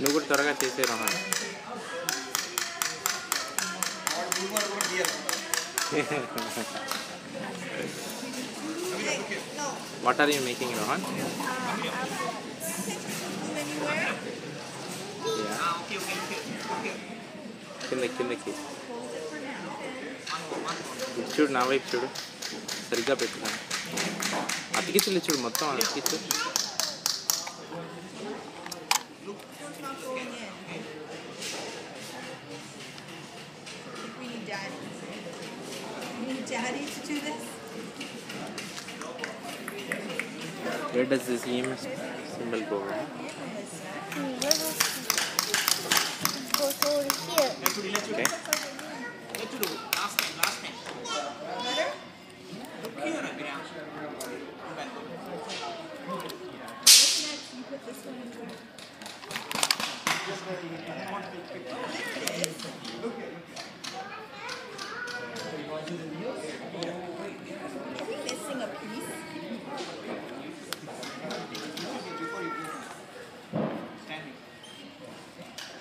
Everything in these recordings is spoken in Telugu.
నువ్వు కూడా త్వరగా చేసే Rohan what are you making Rohan కింద కిందకి ఇటు చూడు నా వైపు చూడు. సరిగ్గా పెట్టుకున్నాను. అతికించలే చూడు మొత్తం అతికిచ్చు. We need daddy. To do this. Where does this EM symbol go? Are we missing a piece? Am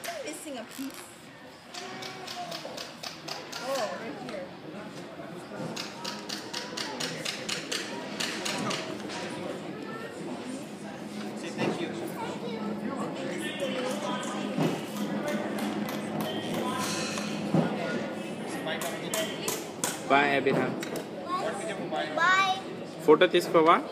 I missing a piece? Bye, Abiram. Bye. Bye. Photo this for what?